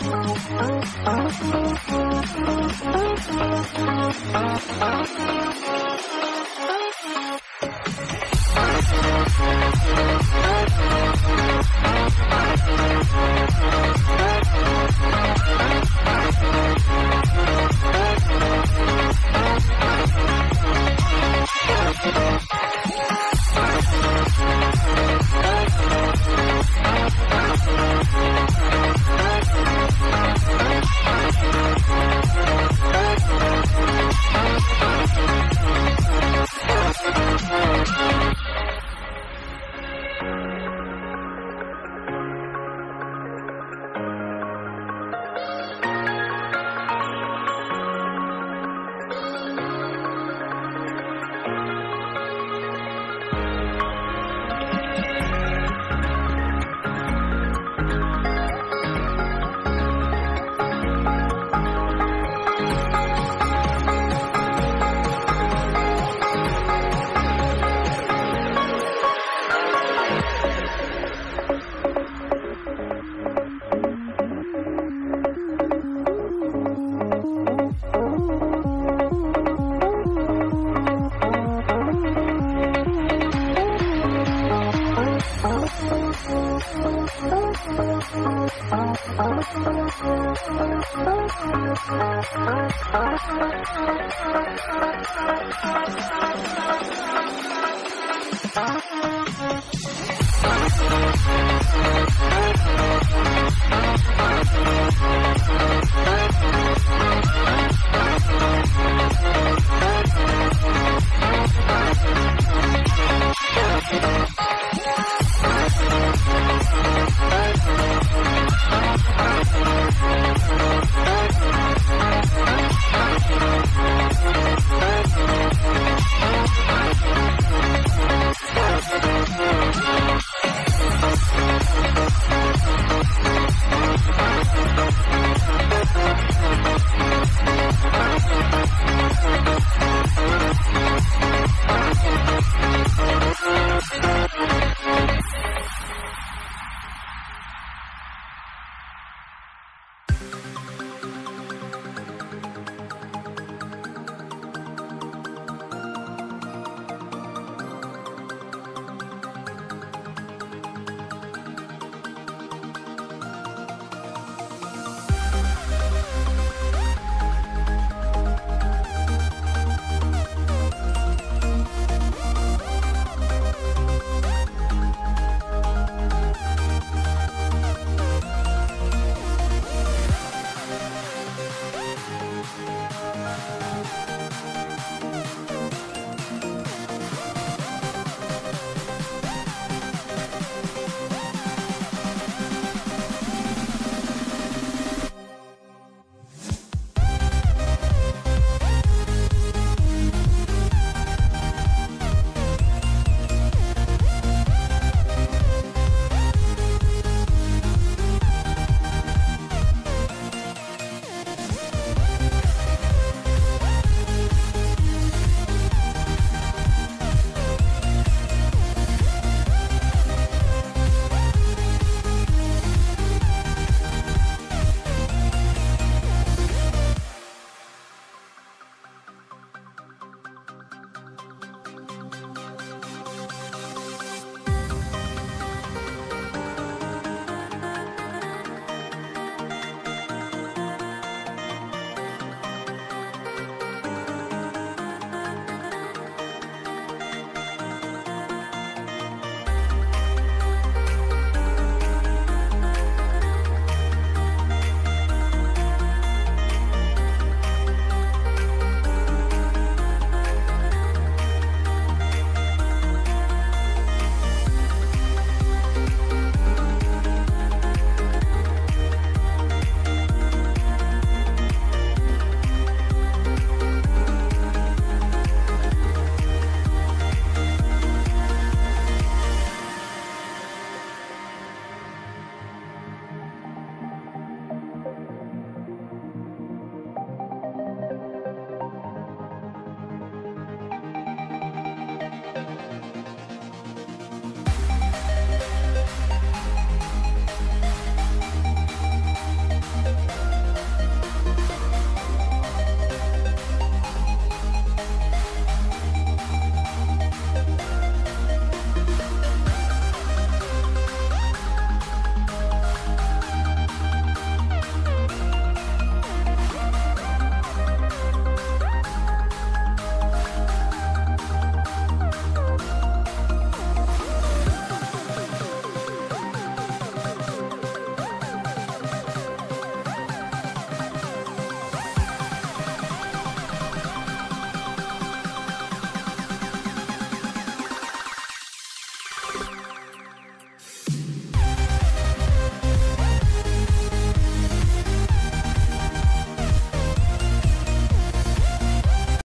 Thank you. I'm sorry.